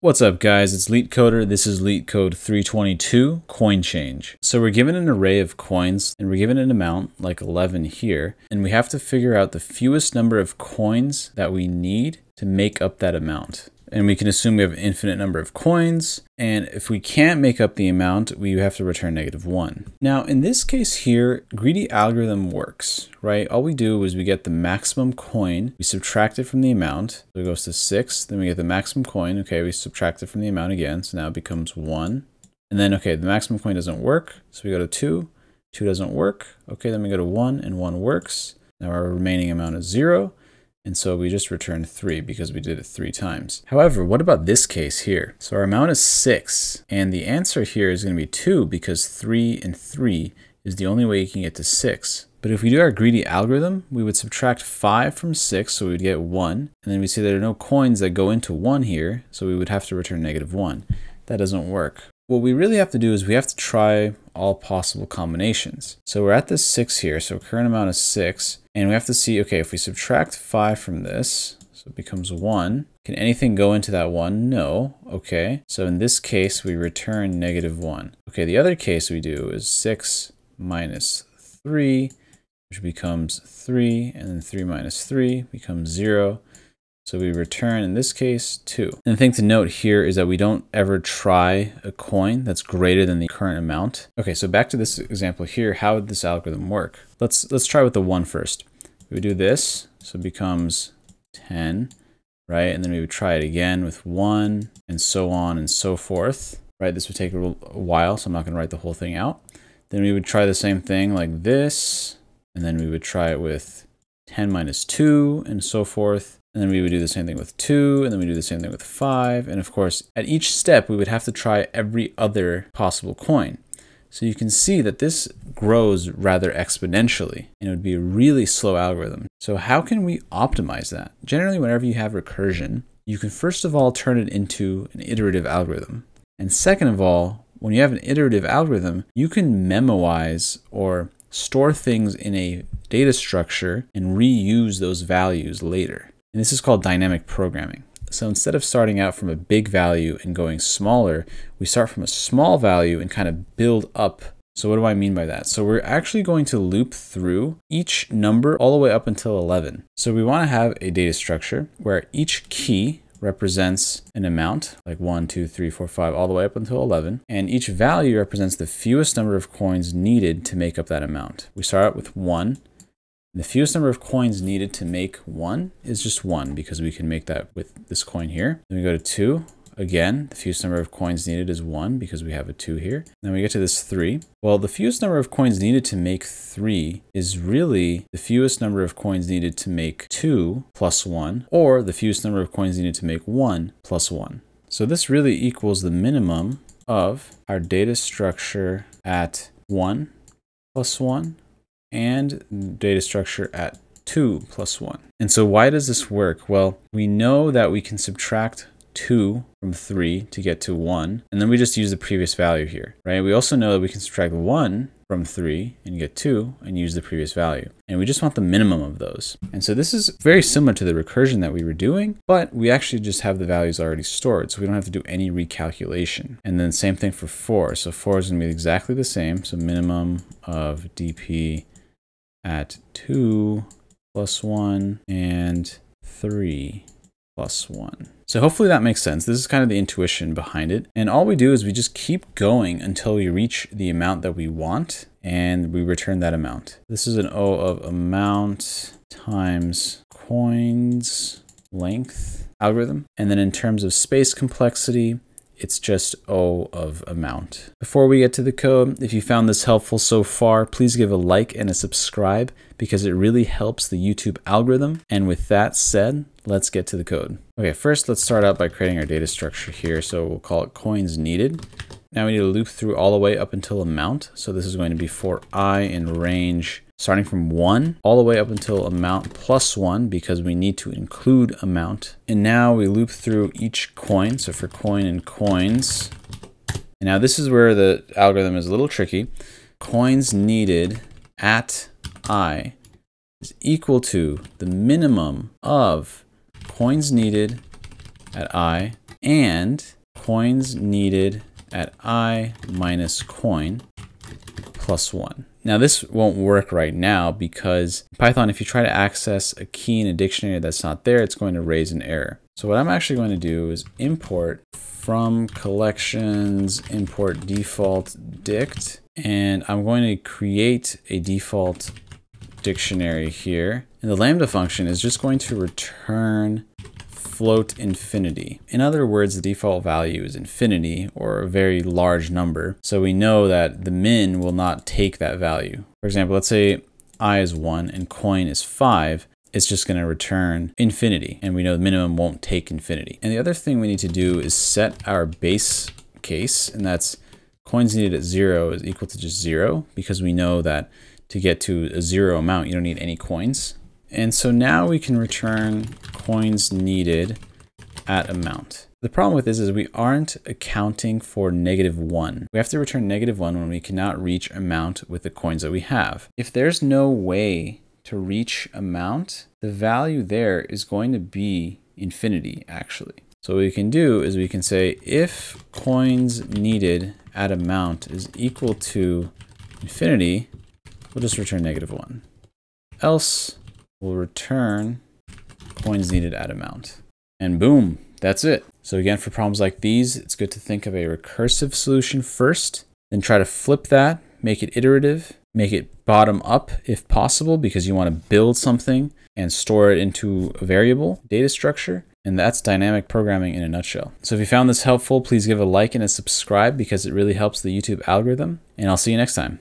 What's up guys, it's LeetCoder. This is LeetCode 322, coin change. So we're given an array of coins and we're given an amount like 11 here, and we have to figure out the fewest number of coins that we need to make up that amount and we can assume we have an infinite number of coins. And if we can't make up the amount, we have to return negative one. Now, in this case here, greedy algorithm works, right? All we do is we get the maximum coin, we subtract it from the amount. So it goes to six, then we get the maximum coin. Okay, we subtract it from the amount again. So now it becomes one. And then, okay, the maximum coin doesn't work. So we go to two, two doesn't work. Okay, then we go to one and one works. Now our remaining amount is zero. And so we just returned 3 because we did it 3 times. However, what about this case here? So our amount is 6, and the answer here is going to be 2 because 3 and 3 is the only way you can get to 6. But if we do our greedy algorithm, we would subtract 5 from 6, so we would get 1. And then we see there are no coins that go into 1 here, so we would have to return negative 1. That doesn't work. What we really have to do is we have to try all possible combinations. So we're at this 6 here, so current amount is 6, and we have to see, okay, if we subtract 5 from this, so it becomes 1, can anything go into that 1? No. Okay, so in this case, we return negative 1. Okay, the other case we do is 6 minus 3, which becomes 3, and then 3 minus 3 becomes 0. So we return, in this case, 2. And the thing to note here is that we don't ever try a coin that's greater than the current amount. Okay, so back to this example here, how would this algorithm work? Let's, let's try with the 1 first. We do this, so it becomes 10, right? And then we would try it again with 1, and so on and so forth, right? This would take a, a while, so I'm not going to write the whole thing out. Then we would try the same thing like this, and then we would try it with 10 minus 2, and so forth. And then we would do the same thing with 2, and then we do the same thing with 5. And of course, at each step, we would have to try every other possible coin. So you can see that this grows rather exponentially, and it would be a really slow algorithm. So how can we optimize that? Generally, whenever you have recursion, you can first of all turn it into an iterative algorithm. And second of all, when you have an iterative algorithm, you can memoize or store things in a data structure and reuse those values later. And this is called dynamic programming. So instead of starting out from a big value and going smaller, we start from a small value and kind of build up. So what do I mean by that? So we're actually going to loop through each number all the way up until 11. So we want to have a data structure where each key represents an amount, like 1, 2, 3, 4, 5, all the way up until 11. And each value represents the fewest number of coins needed to make up that amount. We start out with 1, the fewest number of coins needed to make one is just one because we can make that with this coin here. Then we go to two. Again, the fewest number of coins needed is one because we have a two here. Then we get to this three. Well, the fewest number of coins needed to make three is really the fewest number of coins needed to make two plus one, or the fewest number of coins needed to make one plus one. So this really equals the minimum of our data structure at one plus one and data structure at 2 plus 1. And so why does this work? Well, we know that we can subtract 2 from 3 to get to 1, and then we just use the previous value here, right? We also know that we can subtract 1 from 3 and get 2 and use the previous value. And we just want the minimum of those. And so this is very similar to the recursion that we were doing, but we actually just have the values already stored, so we don't have to do any recalculation. And then same thing for 4. So 4 is going to be exactly the same, so minimum of dp at 2 plus 1 and 3 plus 1. So hopefully that makes sense. This is kind of the intuition behind it. And all we do is we just keep going until we reach the amount that we want and we return that amount. This is an O of amount times coins length algorithm. And then in terms of space complexity, it's just O of amount. Before we get to the code, if you found this helpful so far, please give a like and a subscribe because it really helps the YouTube algorithm. And with that said, let's get to the code. Okay, first let's start out by creating our data structure here. So we'll call it coins needed. Now we need to loop through all the way up until amount. So this is going to be for i in range starting from 1 all the way up until amount plus 1 because we need to include amount. And now we loop through each coin. So for coin and coins. And now this is where the algorithm is a little tricky. Coins needed at i is equal to the minimum of coins needed at i and coins needed at i minus coin plus one. Now this won't work right now because Python, if you try to access a key in a dictionary that's not there, it's going to raise an error. So what I'm actually going to do is import from collections, import default dict, and I'm going to create a default dictionary here. And the lambda function is just going to return float infinity. In other words, the default value is infinity or a very large number. So we know that the min will not take that value. For example, let's say i is 1 and coin is 5 it's just going to return infinity and we know the minimum won't take infinity. And the other thing we need to do is set our base case and that's coins needed at zero is equal to just zero because we know that to get to a zero amount you don't need any coins. And so now we can return coins needed at amount. The problem with this is we aren't accounting for negative one. We have to return negative one when we cannot reach amount with the coins that we have. If there's no way to reach amount, the value there is going to be infinity actually. So what we can do is we can say if coins needed at amount is equal to infinity, we'll just return negative one. Else we'll return coins needed at amount. And boom, that's it. So again, for problems like these, it's good to think of a recursive solution first, then try to flip that, make it iterative, make it bottom up if possible, because you want to build something and store it into a variable data structure. And that's dynamic programming in a nutshell. So if you found this helpful, please give a like and a subscribe because it really helps the YouTube algorithm. And I'll see you next time.